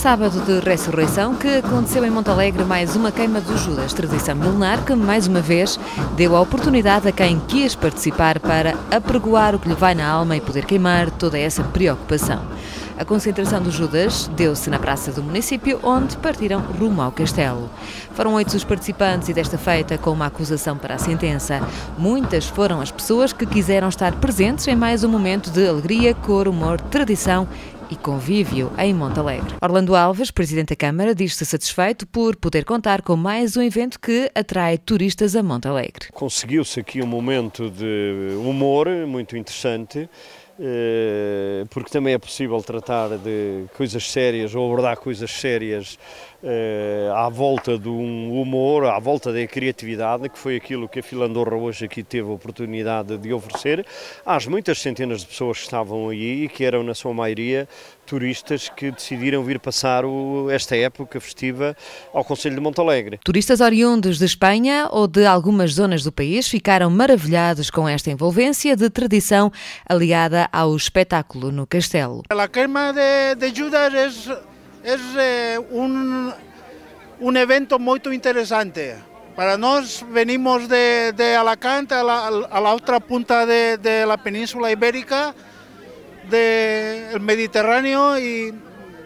sábado de ressurreição que aconteceu em Montalegre mais uma queima dos Judas, tradição milenar que, mais uma vez, deu a oportunidade a quem quis participar para apregoar o que lhe vai na alma e poder queimar toda essa preocupação. A concentração dos Judas deu-se na praça do município, onde partiram rumo ao castelo. Foram oito os participantes e desta feita com uma acusação para a sentença. Muitas foram as pessoas que quiseram estar presentes em mais um momento de alegria, cor, humor, tradição e convívio em Montalegre. Orlando Alves, presidente da Câmara, diz-se satisfeito por poder contar com mais um evento que atrai turistas a Montalegre. Conseguiu-se aqui um momento de humor muito interessante eh, porque também é possível tratar de coisas sérias ou abordar coisas sérias à volta de um humor, à volta da criatividade, que foi aquilo que a Filandorra hoje aqui teve a oportunidade de oferecer às muitas centenas de pessoas que estavam aí e que eram, na sua maioria, turistas que decidiram vir passar o, esta época festiva ao Conselho de Montalegre. Turistas oriundos de Espanha ou de algumas zonas do país ficaram maravilhados com esta envolvência de tradição aliada ao espetáculo no castelo. A queima de, de Judas é es eh, un, un, evento muy interesante. Para nós venimos de, de Alacante a la, a la otra punta de, de la península ibérica, del de Mediterráneo y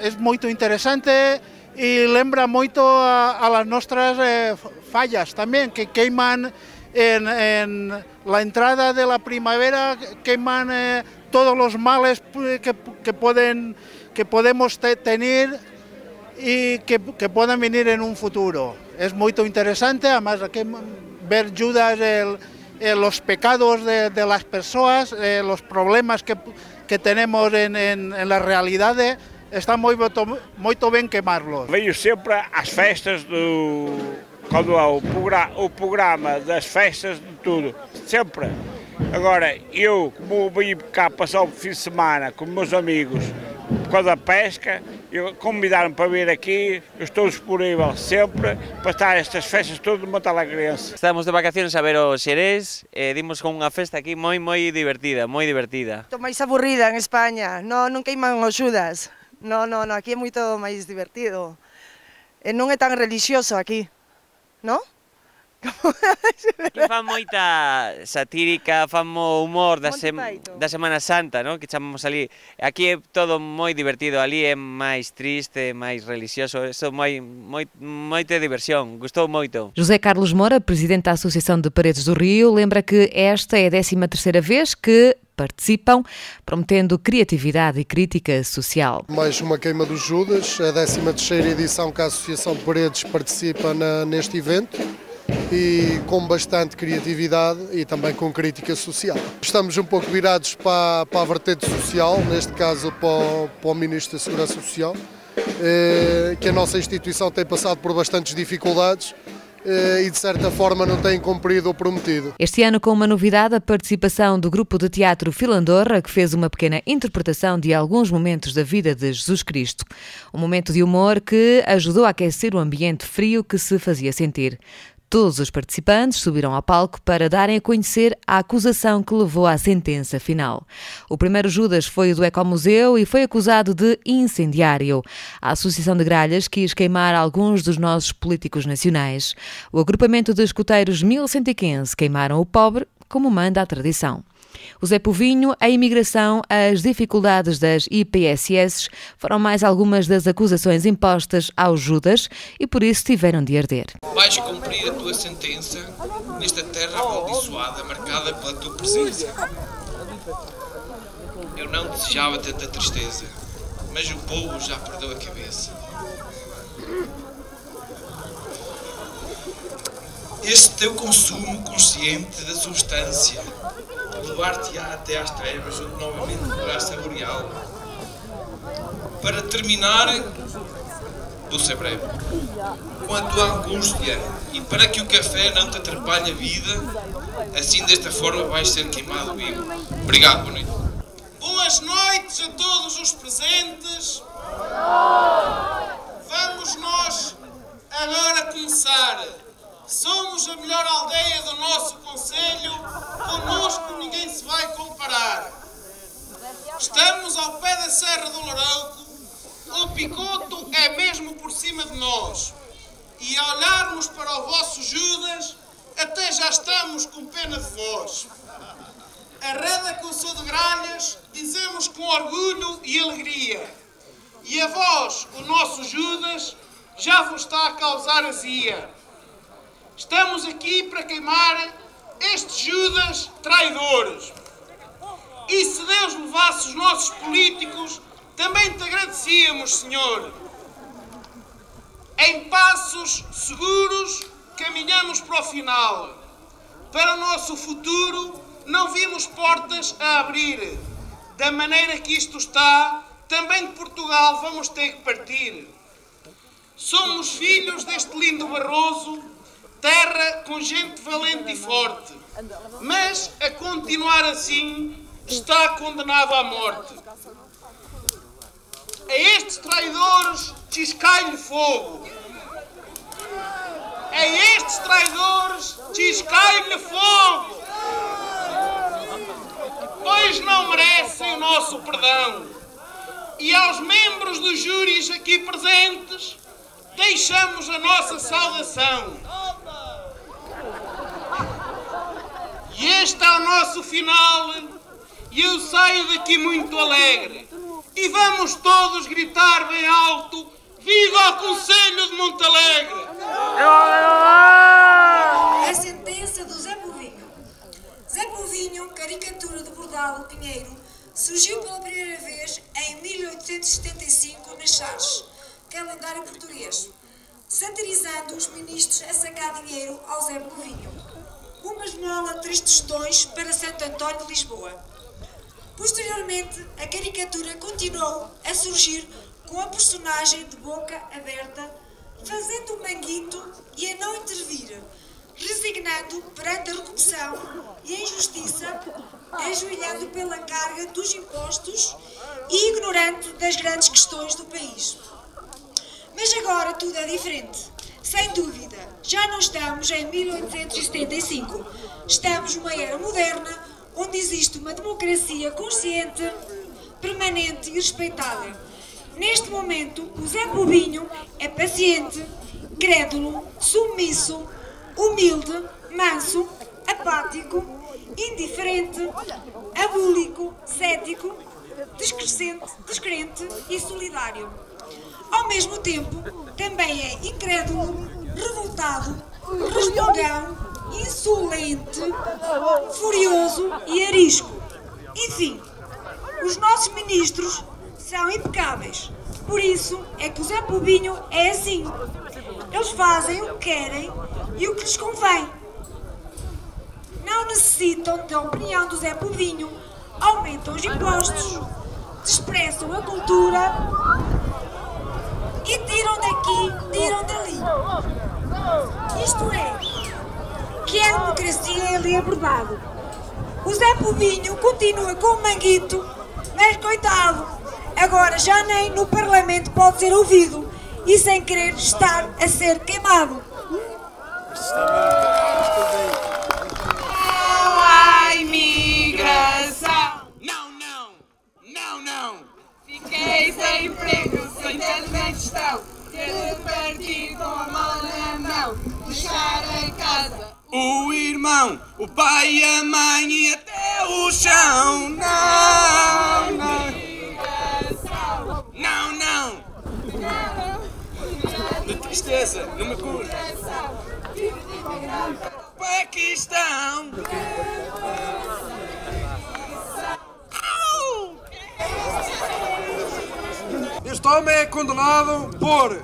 es muy interesante y lembra moito a, las nuestras eh, fallas también, que queiman en, en, la entrada de la primavera, queiman eh, todos los males que, que pueden que podemos tener y que, que, puedan venir en un futuro. Es muy interesante, además ver Judas el, el, los pecados de, de las personas, eh, los problemas que, que tenemos en, en, en las realidades, está muito, muito bem queimarlos. Venho sempre às festas do quando há o, programa, o programa festas de tudo, sempre. Agora, eu, como vim cá passar o fim de semana com meus amigos por causa da pesca, eu, convidaram para vir aqui, eu estou disponível sempre para estar estas festas todas de Montalagrense. Estamos de vacaciones a ver o Xerés e dimos con unha festa aquí moi, moi divertida, moi divertida. Estou máis aburrida en España, no, non queiman os xudas, no, no, no, aquí é moito máis divertido. E non é tan religioso aquí, non? Aquí fan moita satírica, fan mo humor da, sem, da Semana Santa, no? que chamamos ali. Aquí é todo moi divertido, ali é máis triste, máis religioso, eso moi, moi, moita diversión, gustou moito. José Carlos Moura, presidente da Associação de Paredes do Rio, lembra que esta é a 13 terceira vez que participam, prometendo criatividade e crítica social. Mais uma queima dos Judas, a 13 terceira edição que a Associação de Paredes participa na, neste evento e com bastante criatividade e também com crítica social. Estamos um pouco virados para, para a vertente social, neste caso para o, para o Ministro da Segurança Social, eh, que a nossa instituição tem passado por bastantes dificuldades eh, e de certa forma não tem cumprido o prometido. Este ano com uma novidade, a participação do grupo de teatro Filandorra, que fez uma pequena interpretação de alguns momentos da vida de Jesus Cristo. Um momento de humor que ajudou a aquecer o ambiente frio que se fazia sentir. Todos os participantes subiram ao palco para darem a conhecer a acusação que levou à sentença final. O primeiro Judas foi o do Ecomuseu e foi acusado de incendiário. A Associação de Gralhas quis queimar alguns dos nossos políticos nacionais. O agrupamento de escuteiros 1115 queimaram o pobre, como manda a tradição. O Zé Povinho, a imigração, as dificuldades das IPSS foram mais algumas das acusações impostas aos Judas e por isso tiveram de arder. Vais cumprir a tua sentença nesta terra amaldiçoada marcada pela tua presença. Eu não desejava tanta tristeza, mas o povo já perdeu a cabeça. Este teu consumo consciente da substância levar-te-á até às trevas, onde novamente poderás saboreá-lo. Para terminar, vou ser breve, a tua angústia e para que o café não te atrapalhe a vida, assim desta forma vais ser queimado vivo. Obrigado, boa noite. Boas noites a todos os presentes. Vamos nós agora começar. Somos a melhor aldeia do nosso Conselho, connosco ninguém se vai comparar. Estamos ao pé da Serra do Lourouco, o picoto é mesmo por cima de nós. E a olharmos para o vosso Judas, até já estamos com pena de vós. A reda que eu sou de gralhas, dizemos com orgulho e alegria. E a vós, o nosso Judas, já vos está a causar azia. Estamos aqui para queimar estes Judas traidores. E se Deus levasse os nossos políticos, também te agradecíamos, Senhor. Em passos seguros, caminhamos para o final. Para o nosso futuro, não vimos portas a abrir. Da maneira que isto está, também de Portugal vamos ter que partir. Somos filhos deste lindo Barroso, terra com gente valente e forte. Mas, a continuar assim, está condenado à morte. A estes traidores chiscai-lhe fogo. A estes traidores chiscai-lhe fogo. Pois não merecem o nosso perdão. E aos membros dos júris aqui presentes, deixamos a nossa saudação. E este é o nosso final, e eu saio daqui muito alegre. E vamos todos gritar bem alto: Viva o Conselho de Montalegre! A sentença do Zé Povinho. Zé Povinho, caricatura de Bordalo Pinheiro, surgiu pela primeira vez em 1875 nas Chaves, calendário português, satirizando os ministros a sacar dinheiro ao Zé Povinho. Uma esmola três tostões para Santo António de Lisboa. Posteriormente, a caricatura continuou a surgir com a personagem de boca aberta, fazendo o manguito e a não intervir, resignando perante a corrupção e a injustiça, ajoelhando pela carga dos impostos e ignorante das grandes questões do país. Mas agora tudo é diferente. Sem dúvida, já não estamos em 1875. Estamos numa era moderna onde existe uma democracia consciente, permanente e respeitada. Neste momento, o Zé Bobinho é paciente, crédulo, submisso, humilde, manso, apático, indiferente, abúlico, cético, descrente e solidário. Ao mesmo tempo, também é incrédulo, revoltado, respondão, insolente, furioso e arisco. Enfim, os nossos ministros são impecáveis. Por isso é que o Zé Pobinho é assim. Eles fazem o que querem e o que lhes convém. Não necessitam da opinião do Zé Pobinho, aumentam os impostos, desprezam a cultura e tiram daqui, tiram dali. Isto é, que é a democracia é ali abordado. O Zé Povinho continua com o manguito, mas coitado, agora já nem no Parlamento pode ser ouvido e sem querer estar a ser queimado. Não há imigração. Não, não, não, não. Fiquei sem emprego, gestão. Ter de partir com a mão na mão, deixar a casa. O irmão, o pai, a mãe e até o chão. Não, não. Não, não. De tristeza, me cura. Paquistão. Homem é condenado por,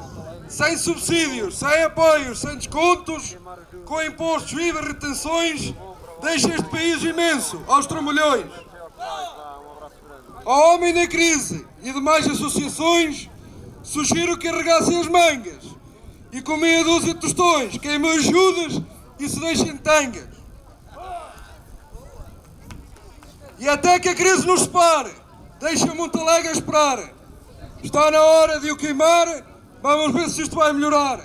sem subsídios, sem apoios, sem descontos, com impostos, e retenções, deixa este país imenso aos trambolhões. Ao homem da crise e demais associações, sugiro que arregassem as mangas e com meia dúzia de tostões queimem as judas e se deixem tangas. E até que a crise nos separe, deixa Montalegre esperar. Está na hora de o queimar, vamos ver se isto vai melhorar.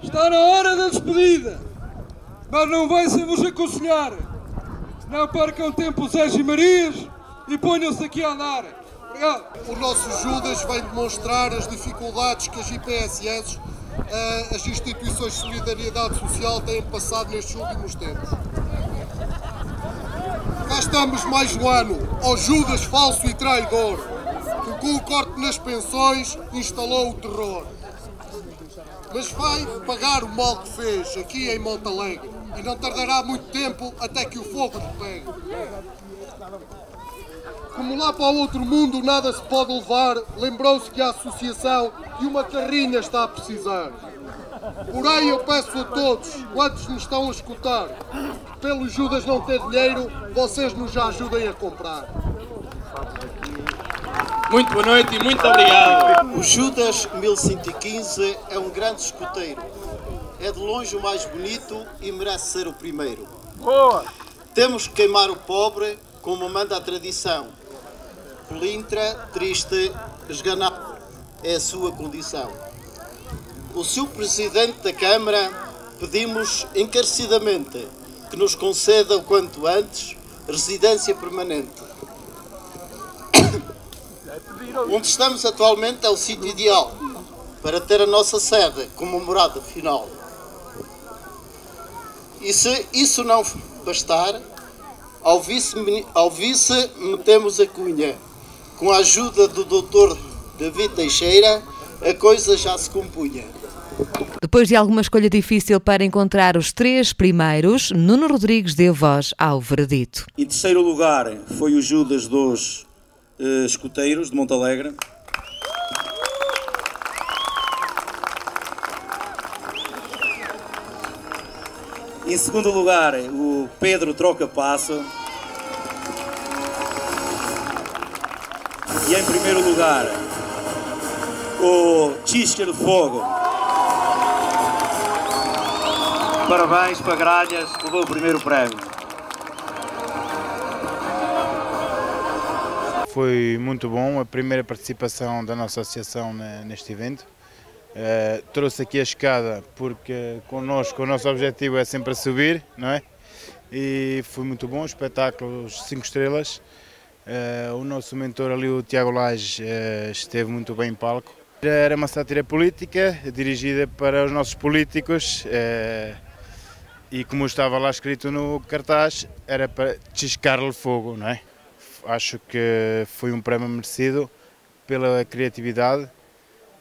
Está na hora da despedida, mas não vai sem vos aconselhar. Não percam tempo Zé e Marias e ponham-se aqui a andar. O nosso Judas vem demonstrar as dificuldades que as IPSS, eh, as instituições de solidariedade social, têm passado nestes últimos tempos. Cá estamos mais um ano ao Judas falso e traidor, que com o corte nas pensões instalou o terror. Mas vai pagar o mal que fez aqui em Montalegre e não tardará muito tempo até que o fogo lhe pegue. Como lá para o outro mundo nada se pode levar, lembrou-se que a associação de uma carrinha está a precisar. Porém, eu peço a todos, quantos me estão a escutar, pelo Judas não ter dinheiro, vocês nos já ajudem a comprar. Muito boa noite e muito obrigado. O Judas 1115 é um grande escoteiro. É de longe o mais bonito e merece ser o primeiro. Boa! Temos que queimar o pobre como manda a tradição. Colintra, triste, esganado é a sua condição. O seu Presidente da Câmara pedimos encarecidamente que nos conceda o quanto antes residência permanente. Onde estamos atualmente é o sítio ideal para ter a nossa sede como morada final. E se isso não bastar, ao vice, ao vice metemos a cunha. Com a ajuda do Dr. David Teixeira, a coisa já se compunha. Depois de alguma escolha difícil para encontrar os três primeiros, Nuno Rodrigues deu voz ao veredito. Em terceiro lugar foi o Judas dos uh, Escuteiros de Montalegre. Em segundo lugar, o Pedro Troca Passo. E em primeiro lugar, o Chisca de Fogo. Parabéns para Gralhas, levou o primeiro prémio. Foi muito bom a primeira participação da nossa associação neste evento. Uh, trouxe aqui a escada porque connosco o nosso objetivo é sempre subir, não é? E foi muito bom, espetáculos 5 estrelas. Uh, o nosso mentor ali, o Tiago Lage, uh, esteve muito bem em palco. Era uma sátira política dirigida para os nossos políticos e como estava lá escrito no cartaz, era para chiscar-lhe fogo, não é? Acho que foi um prémio merecido pela criatividade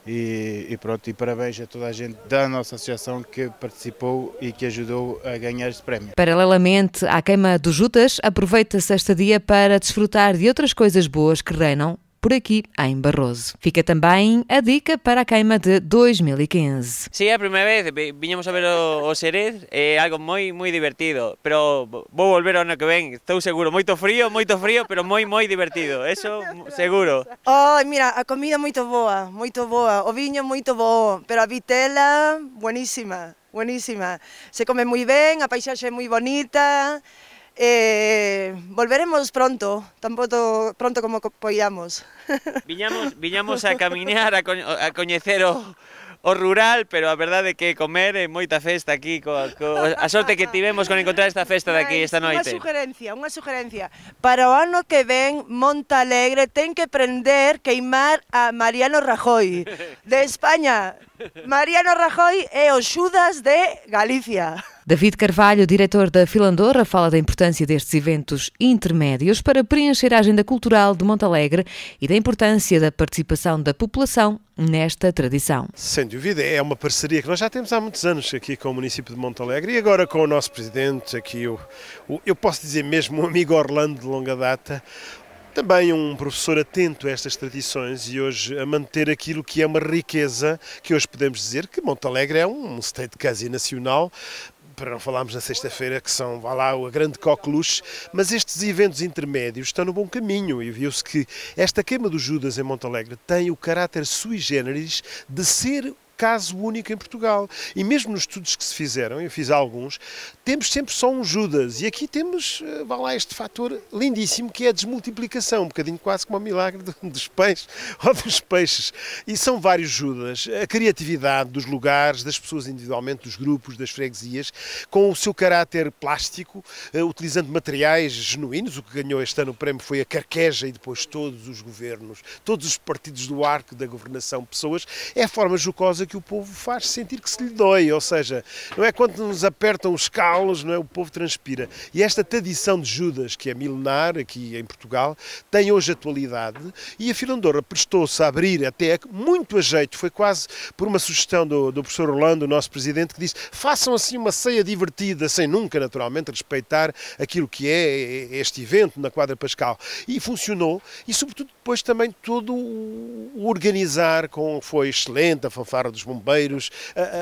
e, e, pronto, e parabéns a toda a gente da nossa associação que participou e que ajudou a ganhar este prémio. Paralelamente à queima dos Jutas, aproveita-se esta dia para desfrutar de outras coisas boas que reinam por aqui em Barroso. Fica também a dica para a queima de 2015. Sí, é a primeira vez, viñamos a ver o, o Xerez, é algo moi moi divertido, pero vou volver ao ano que ven, estou seguro, moito frío, moito frío, pero moi moi divertido, eso seguro. Oh, mira, a comida moito boa, moito boa, o viño moito bo, pero a vitela buenísima, buenísima. Se come moi ben, a paisaxe é moi bonita, Eh, volveremos pronto, tan pronto, como poidamos. Viñamos, viñamos a camiñar, a, co a coñecer o, o rural, pero a verdade é que comer é moita festa aquí, co, co, a sorte que tivemos con encontrar esta festa de aquí esta noite. Unha sugerencia, unha sugerencia. Para o ano que ven, Monta Alegre ten que prender queimar a Mariano Rajoy, de España. Mariano Rajoy é o Xudas de Galicia. David Carvalho, diretor da Filandora, fala da importância destes eventos intermédios para preencher a agenda cultural de Montalegre e da importância da participação da população nesta tradição. Sem dúvida, é uma parceria que nós já temos há muitos anos aqui com o município de Montalegre e agora com o nosso presidente, aqui o, o eu posso dizer mesmo um amigo Orlando de longa data, também um professor atento a estas tradições e hoje a manter aquilo que é uma riqueza que hoje podemos dizer que Montalegre é um state quase nacional, para não falarmos na sexta-feira, que são, vá lá, a grande coqueluche, mas estes eventos intermédios estão no bom caminho e viu-se que esta queima do Judas em Montalegre tem o caráter sui generis de ser caso único em Portugal. E mesmo nos estudos que se fizeram, eu fiz alguns, temos sempre só um Judas. E aqui temos, eh, vá lá, este fator lindíssimo que é a desmultiplicação, um bocadinho quase como o milagre dos pães ou dos peixes. E são vários Judas. A criatividade dos lugares, das pessoas individualmente, dos grupos, das freguesias, com o seu caráter plástico, eh, utilizando materiais genuínos. O que ganhou este ano o prémio foi a carqueja e depois todos os governos, todos os partidos do arco da governação, pessoas. É a forma jocosa que o povo faz sentir que se lhe dói, ou seja, não é quando nos apertam os calos, não é? O povo transpira. E esta tradição de Judas, que é milenar aqui em Portugal, tem hoje atualidade e a Filandora prestou-se a abrir até muito a jeito, foi quase por uma sugestão do, do professor Orlando, o nosso presidente, que disse façam assim uma ceia divertida, sem nunca, naturalmente, respeitar aquilo que é este evento na Quadra Pascal. E funcionou, e sobretudo depois também todo o organizar com foi excelente, a fanfarra dos bombeiros,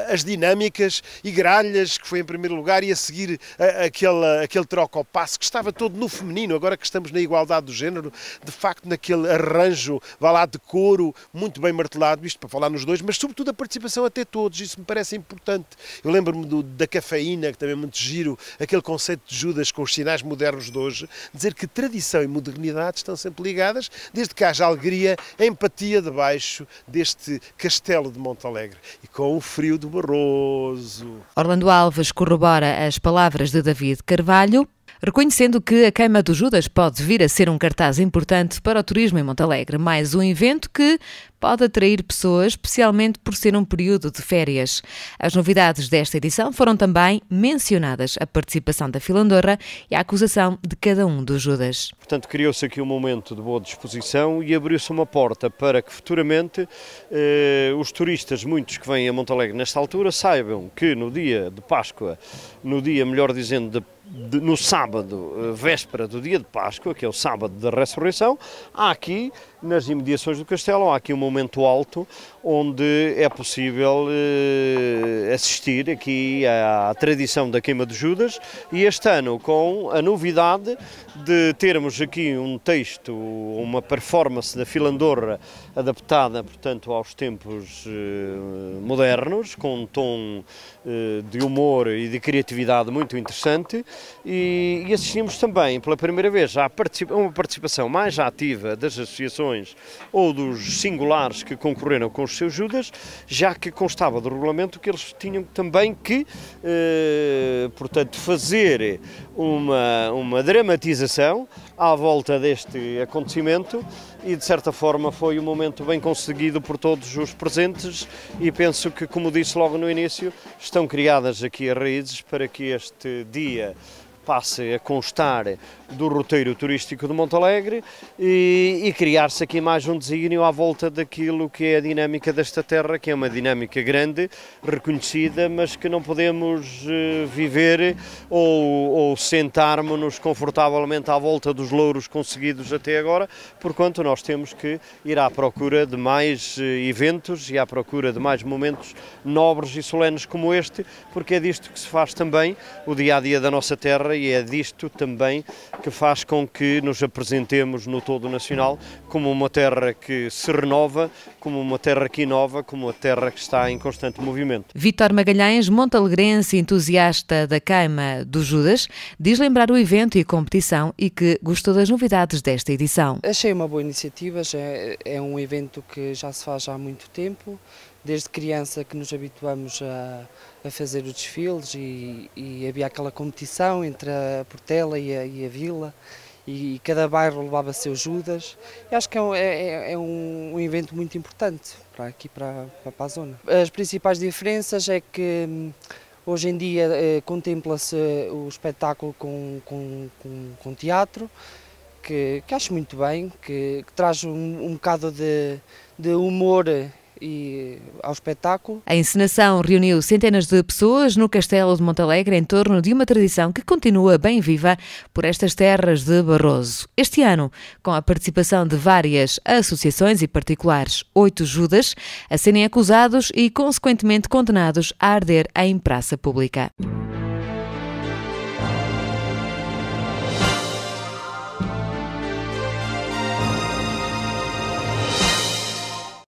as dinâmicas e gralhas, que foi em primeiro lugar, e a seguir aquele, aquele troco ao passo, que estava todo no feminino, agora que estamos na igualdade do género, de facto naquele arranjo, vá lá, de couro, muito bem martelado, isto para falar nos dois, mas sobretudo a participação até todos, isso me parece importante. Eu lembro-me da cafeína, que também é muito giro, aquele conceito de Judas com os sinais modernos de hoje, dizer que tradição e modernidade estão sempre ligadas, desde que haja alegria, empatia debaixo deste castelo de Montalegre e com o frio do Barroso. Orlando Alves corrobora as palavras de David Carvalho reconhecendo que a Queima do Judas pode vir a ser um cartaz importante para o turismo em Montalegre, mais um evento que pode atrair pessoas, especialmente por ser um período de férias. As novidades desta edição foram também mencionadas a participação da Filandorra e a acusação de cada um dos Judas. Portanto, criou-se aqui um momento de boa disposição e abriu-se uma porta para que futuramente eh, os turistas, muitos que vêm a Montalegre nesta altura, saibam que no dia de Páscoa, no dia, melhor dizendo, de no sábado, eh, véspera do dia de Páscoa, que é o sábado da ressurreição, há aqui, nas imediações do castelo, há aqui um momento alto onde é possível eh, assistir aqui à, tradição da queima de Judas. E este ano com a novidade de termos aqui um texto, uma performance da Filandorra adaptada, portanto, aos tempos eh, modernos, com um tom eh, de humor e de criatividade muito interessante. E, e assistimos também pela primeira vez a uma participação mais ativa das associações ou dos singulares que concorreram com os seus Judas, já que constava do regulamento que eles tinham também que, eh, portanto, fazer uma, uma dramatização à volta deste acontecimento e de certa forma foi um momento bem conseguido por todos os presentes e penso que, como disse logo no início, estão criadas aqui as raízes para que este dia passe a constar do roteiro turístico de Montalegre e, e criar-se aqui mais um desígnio à volta daquilo que é a dinâmica desta terra, que é uma dinâmica grande, reconhecida, mas que não podemos uh, viver ou, ou sentarmos-nos confortavelmente à volta dos louros conseguidos até agora, porquanto nós temos que ir à procura de mais uh, eventos e à procura de mais momentos nobres e solenes como este, porque é disto que se faz também o dia a dia da nossa terra e é disto também que faz com que nos apresentemos no todo nacional como uma terra que se renova, como uma terra que inova, como uma terra que está em constante movimento. Vítor Magalhães, montalegrense entusiasta da queima do Judas, diz lembrar o evento e a competição e que gostou das novidades desta edição. Achei uma boa iniciativa, já é, é um evento que já se faz há muito tempo, desde criança que nos habituamos a, a fazer os desfiles e, e, havia aquela competição entre a Portela e a, e a Vila e cada bairro levava seu Judas. E acho que é, um, é, é um, um, evento muito importante para aqui para, para a zona. As principais diferenças é que hum, hoje em dia eh, contempla-se o espetáculo com, com, com, com teatro, que, que, acho muito bem, que, que traz um, um bocado de, de humor e ao espetáculo. A encenação reuniu centenas de pessoas no Castelo de Montalegre em torno de uma tradição que continua bem viva por estas terras de Barroso. Este ano, com a participação de várias associações e particulares, oito Judas, a serem acusados e consequentemente condenados a arder em praça pública.